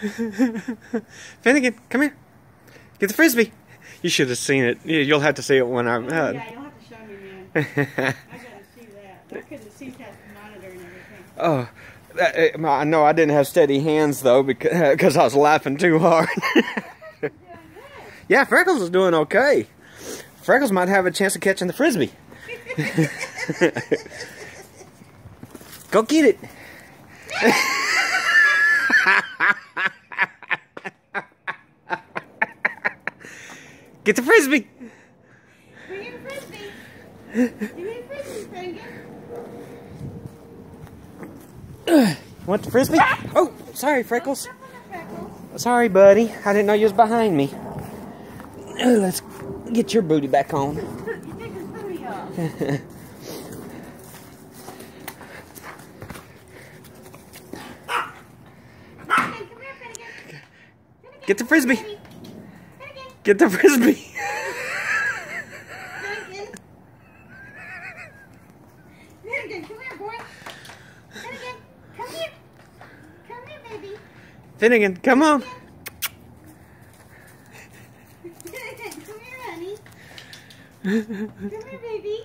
Finnegan, come here. Get the frisbee. You should have seen it. You'll have to see it when I'm. Uh, yeah, you'll have to show me, man. I gotta see that. I couldn't see past the monitor and everything. oh, that- uh, I know I didn't have steady hands though because because I was laughing too hard. Yeah, Freckles is doing okay. Freckles might have a chance of catching the frisbee. Go get it. Get the frisbee. Bring in a frisbee. Give me a frisbee, Finnegan. Want the frisbee? Ah! Oh, sorry, Freckles. Step on the freckles. Sorry, buddy. I didn't know you was behind me. Let's get your booty back on. You take his booty off. Finnegan, come here, Finnegan. Finnegan, Get the frisbee. Get the frisbee. Finnegan. Finnegan, come here, boy. Finnegan, come here. Come here, baby. Finnegan, come on. Finnegan, come here, honey. Come here, baby.